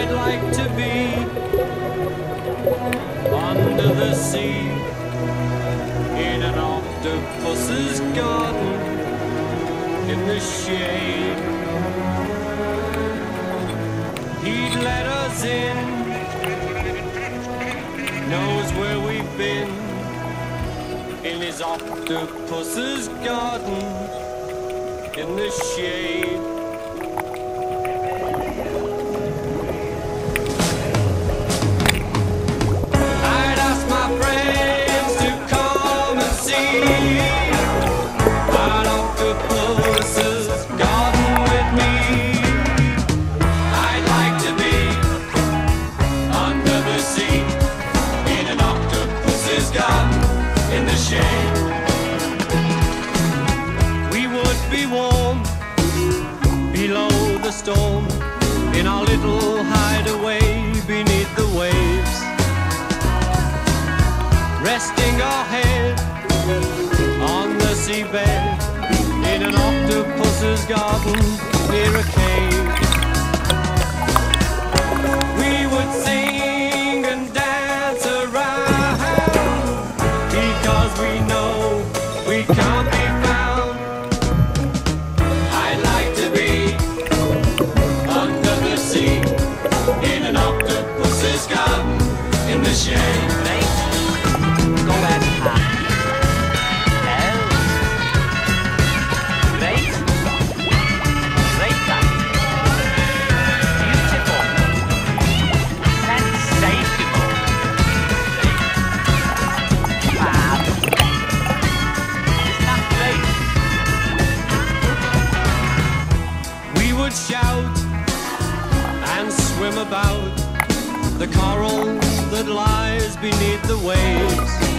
I'd like to be under the sea in an octopus's garden in the shade. He'd let us in, knows where we've been in his octopus's garden in the shade. Storm in our little garden near a cave. We would sing and dance around because we know we can't be found. I'd like to be under the sea in an octopus's garden in the shade. Swim about the coral that lies beneath the waves.